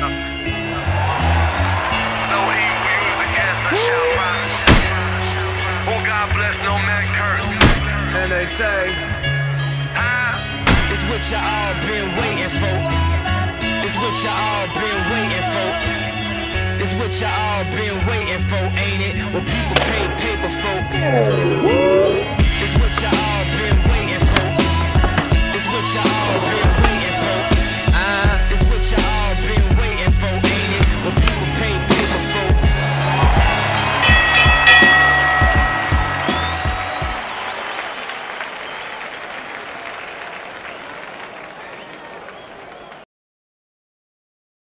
nothing. No evil, use the gas, I shall prosper. Who God bless, no man curse. And they say, huh? it's what you all been waiting for. It's what you all been waiting for. It's what you all been waiting for, ain't it?